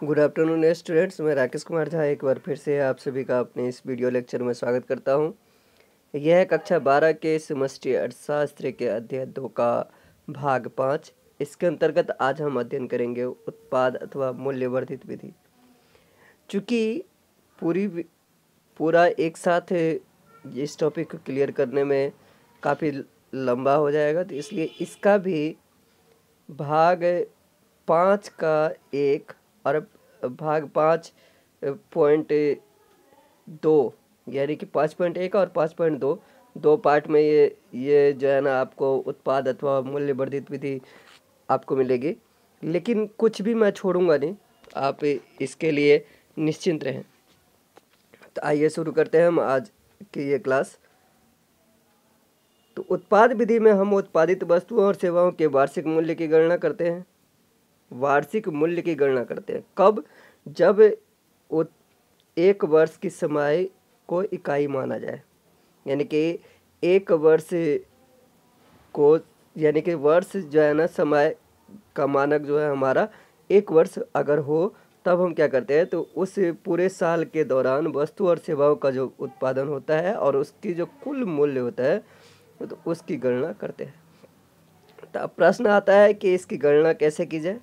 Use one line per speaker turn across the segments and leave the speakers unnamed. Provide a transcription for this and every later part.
Good afternoon students मैं राकेश कुमार झा एक बार फिर से आप सभी का अपने इस वीडियो लेक्चर में स्वागत करता हूँ। यह है कक्षा बारह के समष्टि अर्थशास्त्र के अध्याय दो का भाग पाँच। इसके अंतर्गत आज हम अध्ययन करेंगे उत्पाद अथवा मूल्यवर्धित विधि। चूँकि पूरी पूरा एक साथ इस टॉपिक को क्लियर करने में काफ़ी लंबा हो जाएगा तो इसलिए इसका भी भाग पाँच का एक और भाग पाँच पॉइंट दो, यानी कि पाँच पॉइंट एक और पाँच पॉइंट दो। दो पार्ट में ये ये जो है ना आपको उत्पाद अथवा मूल्य वर्धित विधि आपको मिलेगी। लेकिन कुछ भी मैं छोड़ूँगा नहीं, आप इसके लिए निश्चिंत रहें। तो आइए शुरू करते हैं हम आज की ये क्लास तो उत्पाद विधि में हम उत्पादित वस्तुओं और सेवाओं के वार्षिक मूल्य की गणना करते हैं। वार्षिक मूल्य की गणना करते हैं। कब? जब एक वर्ष की समय को इकाई माना जाए। यानी कि एक वर्ष को, यानी कि वर्ष जो है ना, समय का मानक जो है हमारा, एक वर्ष अगर हो, तब हम क्या करते हैं? तो उस पूरे साल के दौरान वस्तु और सेवाओं का जो उत्पादन होता है और उसकी जो कुल मूल्य होता है तो उसकी गणना करते हैं। तो प्रश्न आता है कि इसकी गणना कैसे की जाए?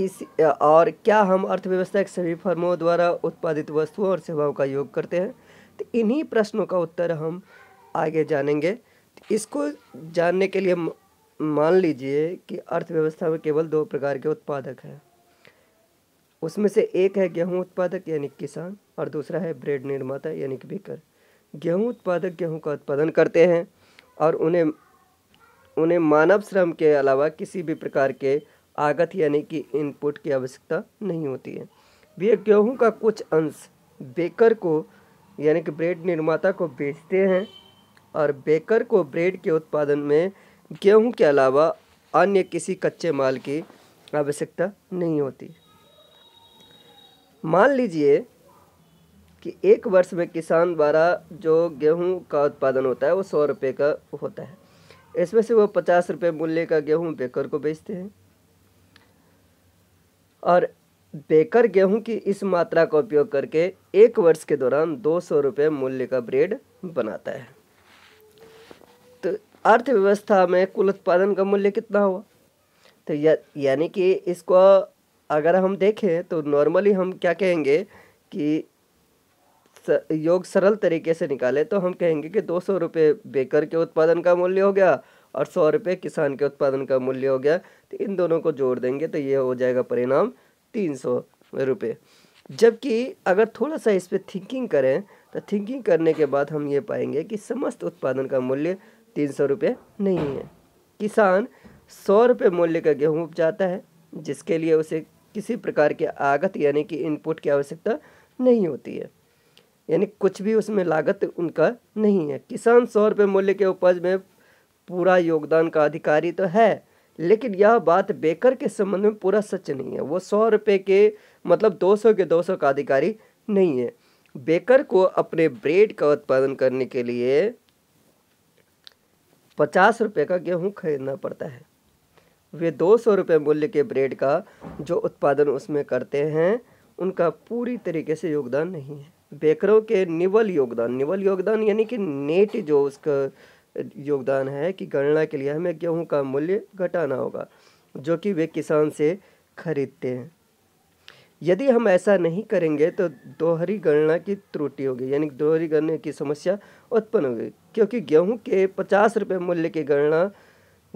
इस और क्या हम अर्थव्यवस्था के सभी फर्मों द्वारा उत्पादित वस्तुओं और सेवाओं का योग करते हैं? तो इन्हीं प्रश्नों का उत्तर हम आगे जानेंगे। इसको जानने के लिए मान लीजिए कि अर्थव्यवस्था में केवल दो प्रकार के उत्पादक हैं। उसमें से एक है गेहूँ उत्पादक यानी किसान, और दूसरा है ब्रेड निर्माता यानी कि बेकर। गेहूँ उत्पादक गेहूँ का उत्पादन करते हैं, और उन्हें उन्हें मानव श्रम के अलावा किसी भी प्रकार के आगत यानी कि इनपुट की आवश्यकता नहीं होती है। वे गेहूँ का कुछ अंश बेकर को, यानी कि ब्रेड निर्माता को बेचते हैं और बेकर को ब्रेड के उत्पादन में गेहूँ के अलावा अन्य किसी कच्चे माल की आवश्यकता नहीं होती। मान लीजिए कि एक वर्ष में किसान द्वारा जो गेहूँ का उत्पादन होता है, वो सौ रुपये का होता है। इसमें से वो पचास रुपये मूल्य का गेहूँ बेकर को बेचते हैं। और बेकर गेहूँ की इस मात्रा का उपयोग करके एक वर्ष के दौरान दो सौ रुपये मूल्य का ब्रेड बनाता है। तो अर्थव्यवस्था में कुल उत्पादन का मूल्य कितना हुआ? तो या, यानी कि इसको अगर हम देखें तो नॉर्मली हम क्या कहेंगे कि स, योग सरल तरीके से निकाले तो हम कहेंगे कि दो सौ रुपये बेकर के उत्पादन का मूल्य हो गया और सौ रुपये किसान के उत्पादन का मूल्य हो गया तो इन दोनों को जोड़ देंगे तो ये हो जाएगा परिणाम तीन सौ रुपये। जबकि अगर थोड़ा सा इस पर थिंकिंग करें तो थिंकिंग करने के बाद हम ये पाएँगे कि समस्त उत्पादन का मूल्य तीन सौ रुपये नहीं है। किसान सौ रुपये मूल्य का गेहूँ उपजाता है, जिसके लिए उसे किसी प्रकार के आगत यानी कि इनपुट की आवश्यकता नहीं होती है। यानी कुछ भी उसमें लागत उनका नहीं है। किसान सौ रुपये मूल्य के उपज में पूरा योगदान का अधिकारी तो है, लेकिन यह बात बेकर के संबंध में पूरा सच नहीं है। वो सौ रुपये के मतलब दो सौ के दो सौ का अधिकारी नहीं है। बेकर को अपने ब्रेड का उत्पादन करने के लिए पचास रुपये का गेहूँ खरीदना पड़ता है। वे दो सौ रुपये मूल्य के ब्रेड का जो उत्पादन उसमें करते हैं, उनका पूरी तरीके से योगदान नहीं है। बेकरों के निवल योगदान निवल योगदान यानी कि नेट जो उसका योगदान है कि गणना के लिए हमें गेहूँ का मूल्य घटाना होगा, जो कि वे किसान से खरीदते हैं। यदि हम ऐसा नहीं करेंगे तो दोहरी गणना की त्रुटि होगी, यानी दोहरी गणना की समस्या उत्पन्न होगी, क्योंकि गेहूँ के पचास रुपये मूल्य की गणना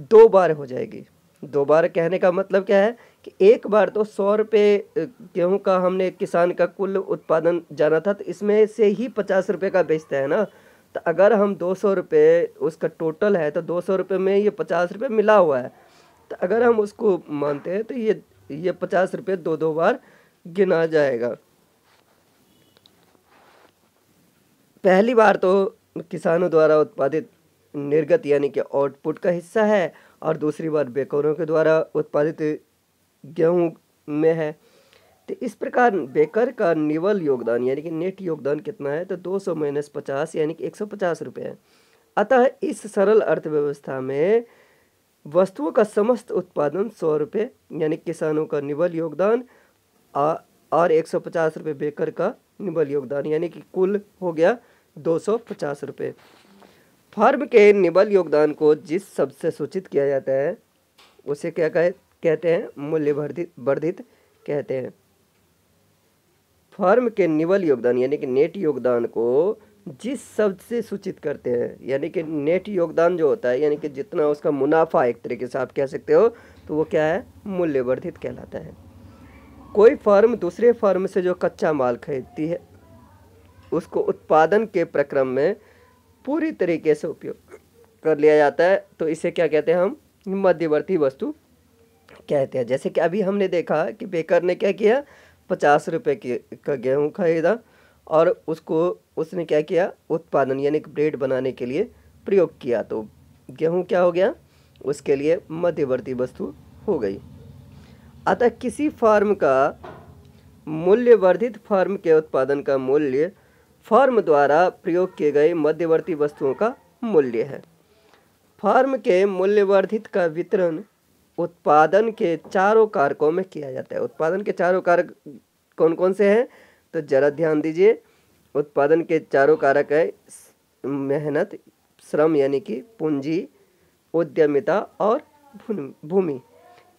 दो बार हो जाएगी। दो बार कहने का मतलब क्या है कि एक बार तो सौ रुपये गेहूँ का हमने किसान का कुल उत्पादन जाना था तो इसमें से ही पचास रुपये का बेचता है ना। तो अगर हम दो सौ रुपये उसका टोटल है तो दो सौ रुपये में ये पचास रुपये मिला हुआ है। तो अगर हम उसको मानते हैं तो ये ये पचास रुपये दो दो बार गिना जाएगा। पहली बार तो किसानों द्वारा उत्पादित निर्गत यानी कि आउटपुट का हिस्सा है, और दूसरी बार बेकरों के द्वारा उत्पादित गेहूँ में है। तो इस प्रकार बेकर का निवल योगदान, यानी कि नेट योगदान कितना है तो 200 सौ माइनस पचास, यानी कि एक सौ पचास रुपये है। अतः इस सरल अर्थव्यवस्था में वस्तुओं का समस्त उत्पादन सौ रुपये, यानी किसानों का निवल योगदान और एक सौ पचास रुपये बेकर का निबल योगदान, यानी कि कुल हो गया दो सौ पचास रुपये। फर्म के निबल योगदान को जिस शब्द से सूचित किया जाता है, उसे क्या कहे, कहते हैं? मूल्य वर्धित वर्धित कहते हैं। फर्म के निवल योगदान, यानी कि नेट योगदान को जिस शब्द से सूचित करते हैं, यानी कि नेट योगदान जो होता है, यानी कि जितना उसका मुनाफा एक तरीके से आप कह सकते हो तो वो क्या है? मूल्यवर्धित कहलाता है। कोई फर्म दूसरे फर्म से जो कच्चा माल खरीदती है, उसको उत्पादन के प्रक्रम में पूरी तरीके से उपयोग कर लिया जाता है तो इसे क्या कहते हैं हम? मध्यवर्ती वस्तु कहते हैं। जैसे कि अभी हमने देखा कि बेकर ने क्या किया? पचास रुपये के, का गेहूँ खरीदा और उसको, उसने क्या किया? उत्पादन, यानी कि ब्रेड बनाने के लिए प्रयोग किया। तो गेहूँ क्या हो गया? उसके लिए मध्यवर्ती वस्तु हो गई। अतः किसी फार्म का मूल्य वर्धित फार्म के उत्पादन का मूल्य फर्म द्वारा प्रयोग किए गए मध्यवर्ती वस्तुओं का मूल्य है। फर्म के मूल्यवर्धित का वितरण उत्पादन के चारों कारकों में किया जाता है। उत्पादन के चारों कारक कौन कौन से हैं? तो जरा ध्यान दीजिए। उत्पादन के चारों कारक है, मेहनत, श्रम यानी कि पूंजी, उद्यमिता और भूमि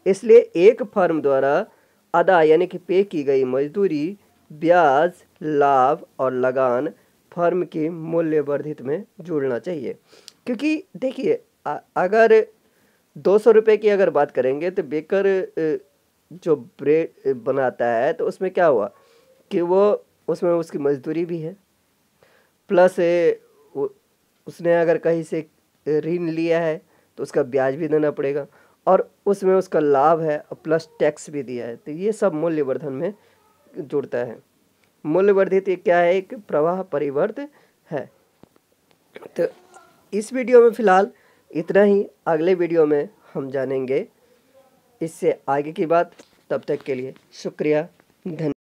इसलिए एक फर्म द्वारा अदा यानी कि पे की गई मजदूरी, ब्याज, लाभ और लगान फर्म की मूल्य वर्धित में जुड़ना चाहिए। क्योंकि देखिए अगर दो सौ रुपये की अगर बात करेंगे तो बेकर जो ब्रेड बनाता है तो उसमें क्या हुआ कि वो, उसमें उसकी मजदूरी भी है। प्लस उसने अगर कहीं से ऋण लिया है तो उसका ब्याज भी देना पड़ेगा और उसमें उसका लाभ है और प्लस टैक्स भी दिया है। तो ये सब मूल्यवर्धन में जुड़ता है। मूल्यवर्धित क्या है? एक प्रवाह परिवर्त है। तो इस वीडियो में फ़िलहाल इतना ही अगले वीडियो में हम जानेंगे। इससे आगे की बात, तब तक के लिए शुक्रिया, धन्यवाद।